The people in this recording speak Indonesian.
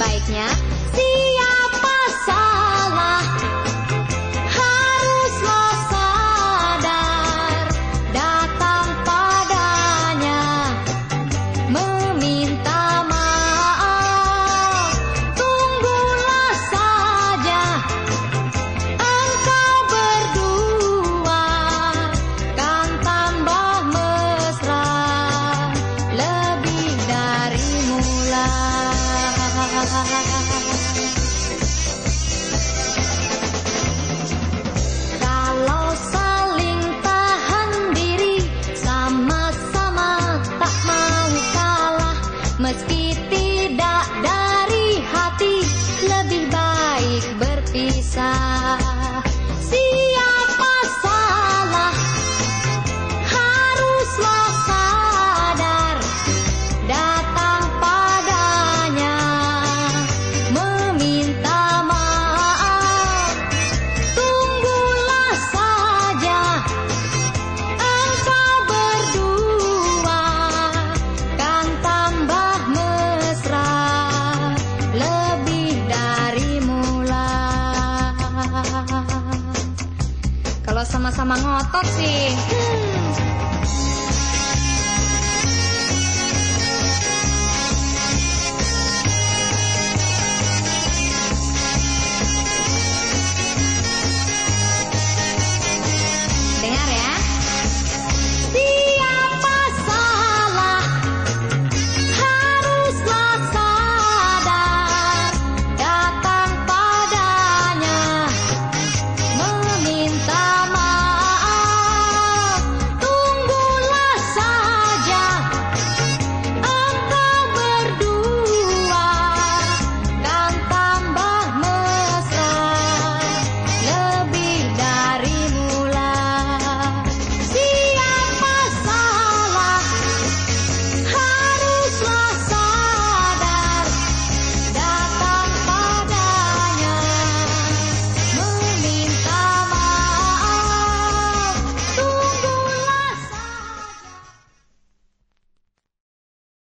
baiknya siap. Meski tidak dari hati Lebih baik berpisah. Sama-sama ngotot sih. Hmm.